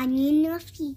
onion or feet.